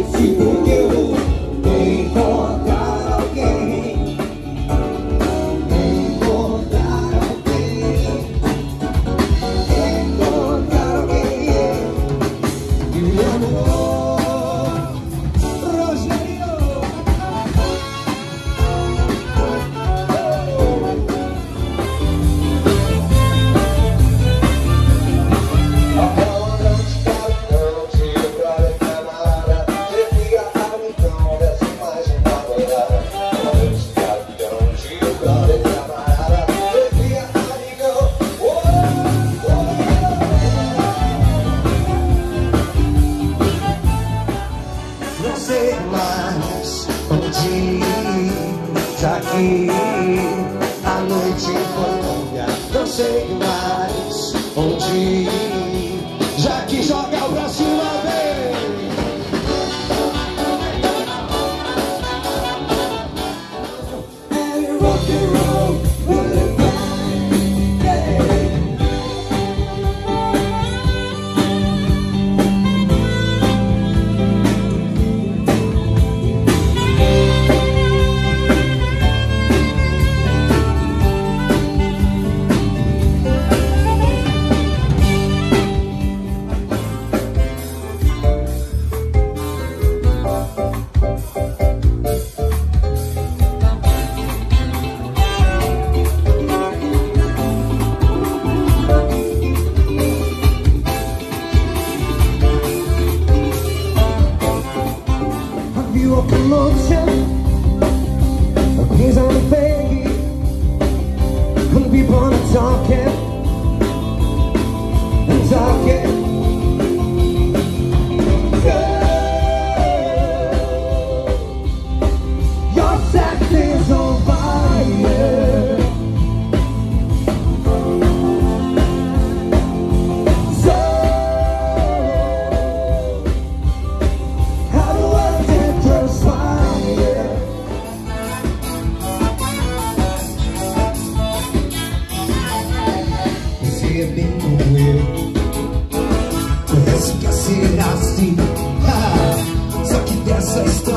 you. A noite foi longa, não sei mais onde ir. love